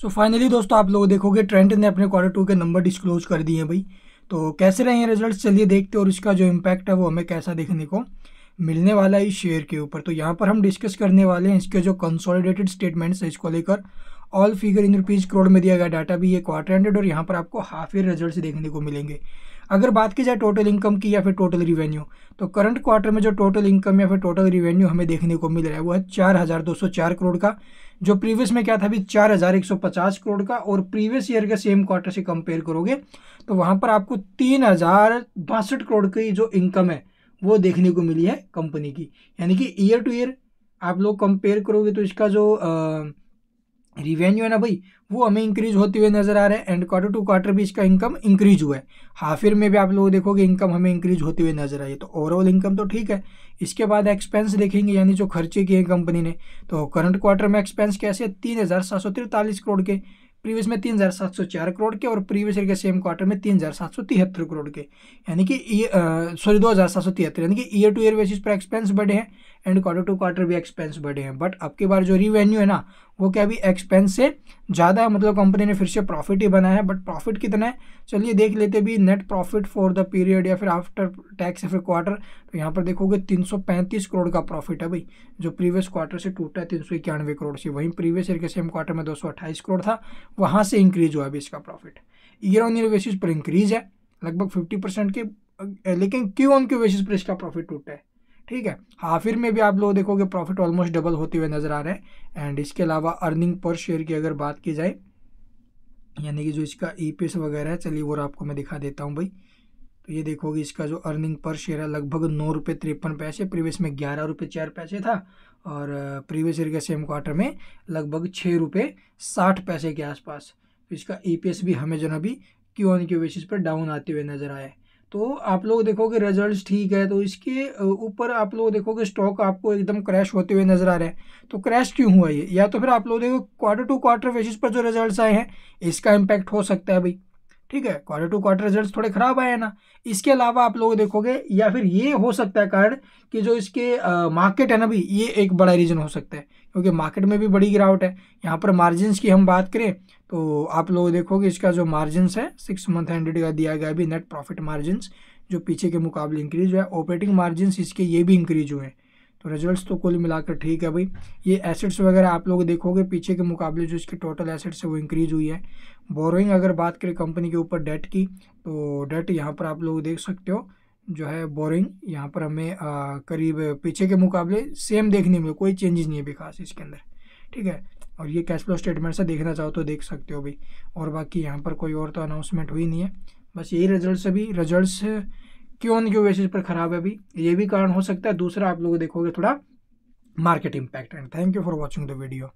So finally दोस्तों, आप लोग देखोगे ट्रेंड ने अपने क्वार्टर टू के नंबर डिस्क्लोज कर दिए हैं भाई। तो कैसे रहे हैं रिज़ल्ट चलिए देखते और इसका जो इम्पैक्ट है, वो हमें कैसा देखने को मिलने वाला है इस शेयर के ऊपर। तो यहाँ पर हम डिस्कस करने वाले हैं इसके जो कंसोलिडेटेड स्टेटमेंट्स है, इसको लेकर all figure in rupees crore में दिया गया डाटा भी ये क्वार्टर एंडेड और यहाँ पर आपको हाफ़ ईयर रिज़ल्ट देखने को मिलेंगे। अगर बात की जाए टोटल इनकम की या फिर टोटल रिवेन्यू तो करंट क्वार्टर में जो टोटल इनकम या फिर टोटल रिवेन्यू हमें देखने को मिल रहा है, वो है चार हज़ार दो सौ चार करोड़ का, जो प्रीवियस में क्या था अभी चार हज़ार एक सौ पचास करोड़ का और प्रीवियस ईयर के सेम क्वार्टर से कंपेयर करोगे तो वहाँ पर आपको तीन हज़ार बासठ करोड़ की जो इनकम है वो देखने को मिली है कंपनी की। यानी कि ईयर टू ईयर आप लोग कंपेयर करोगे तो इसका जो रिवेन्यू है ना भाई, वो हमें इंक्रीज होते हुए नज़र आ रहे हैं एंड क्वार्टर टू क्वार्टर भी इसका इनकम इंक्रीज हुआ है। हाफ़ ईयर में भी आप लोग देखोगे इनकम हमें इंक्रीज होते हुए नज़र आई है। तो ओवरऑल इनकम तो ठीक है। इसके बाद एक्सपेंस देखेंगे, यानी जो खर्चे किए हैं कंपनी ने तो करंट क्वार्टर में एक्सपेंस कैसे तीन हज़ार सात सौ तिरतालीस करोड़ के। प्रीवियस में तीन हज़ार सात सौ चार करोड़ के और प्रीवियस ईयर के सेम क्वार्टर में तीन हज़ार सात सौ तिहत्तर करोड़ के। यानी कि सॉरी दो हज़ार सात सौ तिहत्तर, यानी कि ईयर टू ईयर बेसिस पर एक्सपेंस बढ़े हैं एंड क्वार्टर टू क्वार्टर भी एक्सपेंस बढ़े हैं। बट अब की बार जो रिवेन्यू है ना वो क्या अभी एक्सपेंस से ज़्यादा है मतलब कंपनी ने फिर से प्रॉफिट ही बनाया है बट प्रॉफिट कितना है? चलिए देख लेते भी net profit for the period या फिर आफ्टर टैक्स या फिर क्वार्टर तो यहाँ पर देखोगे 335 करोड़ का प्रॉफिट है भाई, जो प्रीवियस क्वार्टर से टूटा है, तीन सौ इक्यानवे करोड़ से। वहीं प्रीवियस ईयर के सेम क्वार्टर में दो सौ अट्ठाईस करोड़ था, वहाँ से इंक्रीज हुआ अभी इसका profit year on year basis पर इंक्रीज है, लगभग फिफ्टी परसेंट के, लेकिन क्यों ऑन क्यू बेसिस पर इसका प्रॉफिट टूटा है। ठीक है? हाफ़ हाफिर में भी आप लोग देखोगे प्रॉफिट ऑलमोस्ट डबल होते हुए नज़र आ रहे हैं। एंड इसके अलावा अर्निंग पर शेयर की अगर बात की जाए, यानी कि जो इसका ई e वगैरह है, चलिए वो आपको मैं दिखा देता हूँ भाई। तो ये देखोगे इसका जो अर्निंग पर शेयर है, लगभग नौ रुपये तिरपन पैसे प्रीवियस में ग्यारह रुपये चार पैसे था। और प्रीवियस ईयर के सेम क्वार्टर में लगभग छः रुपये साठ पैसे के आसपास। तो इसका ई e भी हमें जो ना अभी क्यू ऑन क्यू बेसिस पर डाउन आते हुए नज़र आए तो आप लोग देखोगे रिजल्ट्स ठीक है तो इसके ऊपर आप लोग देखोगे स्टॉक आपको एकदम क्रैश होते हुए नज़र आ रहे हैं। तो क्रैश क्यों हुआ ये? या तो फिर आप लोग देखो क्वार्टर टू क्वार्टर बेसिस पर जो रिजल्ट्स आए हैं, इसका इम्पैक्ट हो सकता है भाई। ठीक है? क्वार्टर टू क्वार्टर रिजल्ट्स थोड़े खराब आए हैं ना। इसके अलावा आप लोग देखोगे, या फिर ये हो सकता है कारण कि जो इसके मार्केट है ना भी ये एक बड़ा रीजन हो सकता है। क्योंकि मार्केट में भी बड़ी गिरावट है। यहाँ पर मार्जिन की हम बात करें तो आप लोग देखोगे इसका जो मार्जिन है सिक्स मंथ हंड्रेड का दिया गया अभी नेट प्रॉफिट मार्जिन जो पीछे के मुकाबले इंक्रीज हुआ है। ऑपरेटिंग मार्जिन इसके ये भी इंक्रीज हुए हैं। तो रिजल्ट्स तो कुल मिलाकर ठीक है भाई। ये एसेट्स वगैरह आप लोग देखोगे पीछे के मुकाबले जो इसके टोटल एसेट्स है वो इंक्रीज हुई है। बोरोइंग अगर बात करें कंपनी के ऊपर डेट की तो डेट यहाँ पर आप लोग देख सकते हो जो है बोरिंग यहाँ पर हमें आ, करीब पीछे के मुकाबले सेम देखने में कोई चेंजेस नहीं है भी खास इसके अंदर। ठीक है? और ये कैश फ्लो स्टेटमेंट से देखना चाहो तो देख सकते हो भाई। और बाकी यहाँ पर कोई और तो अनाउंसमेंट हुई नहीं है। बस यही रिज़ल्ट अभी। रिजल्ट्स क्यों क्यों बेसिस पर खराब है अभी? ये भी कारण हो सकता है। दूसरा, आप लोग देखोगे थोड़ा market impact and thank you for watching the video